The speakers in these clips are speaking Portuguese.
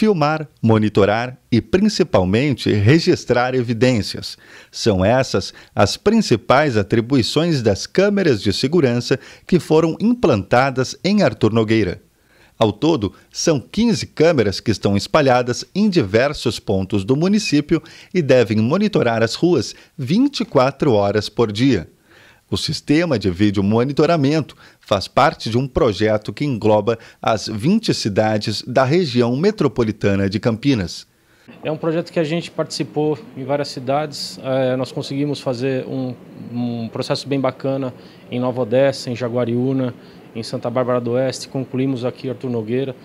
filmar, monitorar e, principalmente, registrar evidências. São essas as principais atribuições das câmeras de segurança que foram implantadas em Artur Nogueira. Ao todo, são 15 câmeras que estão espalhadas em diversos pontos do município e devem monitorar as ruas 24 horas por dia. O sistema de vídeo monitoramento faz parte de um projeto que engloba as 20 cidades da região metropolitana de Campinas. É um projeto que a gente participou em várias cidades. É, nós conseguimos fazer um, um, processo bem bacana em Nova Odessa, em Jaguariúna, em Santa Bárbara do Oeste. Concluímos aqui Arthur Nogueira.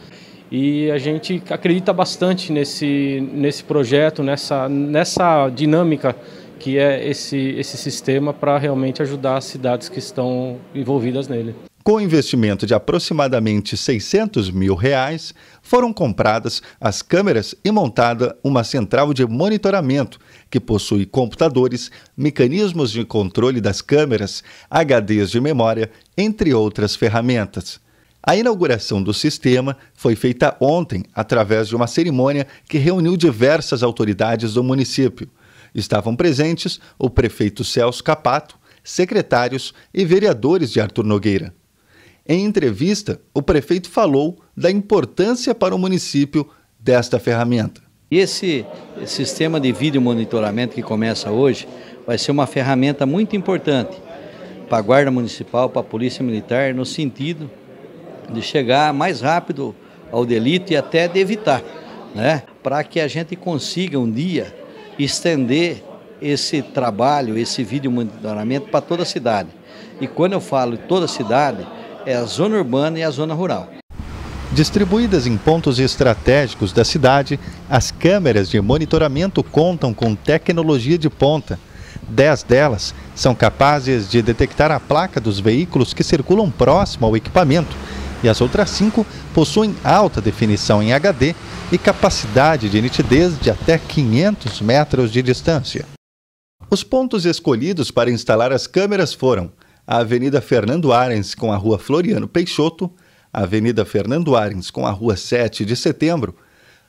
E a gente acredita bastante nesse, nesse projeto, nessa, nessa dinâmica que é esse, esse sistema para realmente ajudar as cidades que estão envolvidas nele. Com investimento de aproximadamente 600 mil reais, foram compradas as câmeras e montada uma central de monitoramento que possui computadores, mecanismos de controle das câmeras, HDs de memória, entre outras ferramentas. A inauguração do sistema foi feita ontem através de uma cerimônia que reuniu diversas autoridades do município. Estavam presentes o prefeito Celso Capato, secretários e vereadores de Arthur Nogueira. Em entrevista, o prefeito falou da importância para o município desta ferramenta. Esse sistema de vídeo monitoramento que começa hoje vai ser uma ferramenta muito importante para a Guarda Municipal, para a Polícia Militar, no sentido de chegar mais rápido ao delito e até de evitar, né? para que a gente consiga um dia estender esse trabalho, esse vídeo monitoramento para toda a cidade. E quando eu falo toda a cidade, é a zona urbana e a zona rural. Distribuídas em pontos estratégicos da cidade, as câmeras de monitoramento contam com tecnologia de ponta. Dez delas são capazes de detectar a placa dos veículos que circulam próximo ao equipamento e as outras cinco possuem alta definição em HD e capacidade de nitidez de até 500 metros de distância. Os pontos escolhidos para instalar as câmeras foram a Avenida Fernando Arens com a Rua Floriano Peixoto, a Avenida Fernando Arens com a Rua 7 de Setembro,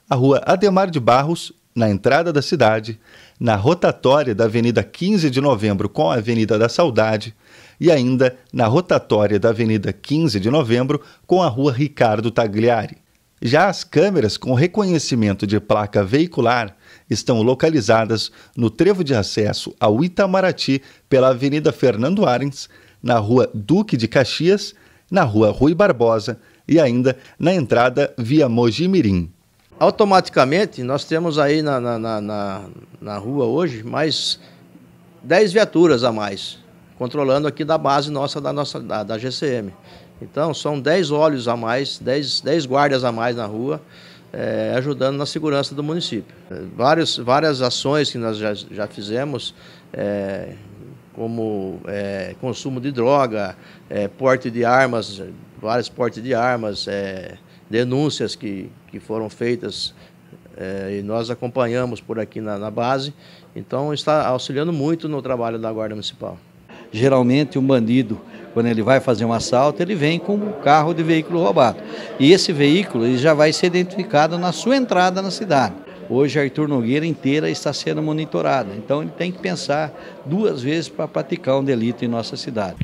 a Rua Ademar de Barros, na entrada da cidade, na rotatória da Avenida 15 de Novembro com a Avenida da Saudade e ainda na rotatória da Avenida 15 de Novembro com a Rua Ricardo Tagliari. Já as câmeras com reconhecimento de placa veicular estão localizadas no trevo de acesso ao Itamaraty pela Avenida Fernando Arens, na Rua Duque de Caxias, na Rua Rui Barbosa e ainda na entrada via Mojimirim. Automaticamente, nós temos aí na, na, na, na rua hoje mais 10 viaturas a mais, controlando aqui da base nossa da, nossa, da, da GCM. Então, são 10 olhos a mais, 10, 10 guardas a mais na rua, é, ajudando na segurança do município. Várias, várias ações que nós já, já fizemos, é, como é, consumo de droga, porte de armas, vários portes de armas, denúncias que, que foram feitas é, e nós acompanhamos por aqui na, na base. Então, está auxiliando muito no trabalho da Guarda Municipal. Geralmente, um bandido quando ele vai fazer um assalto, ele vem com um carro de veículo roubado. E esse veículo ele já vai ser identificado na sua entrada na cidade. Hoje a Arthur Nogueira inteira está sendo monitorada, então ele tem que pensar duas vezes para praticar um delito em nossa cidade.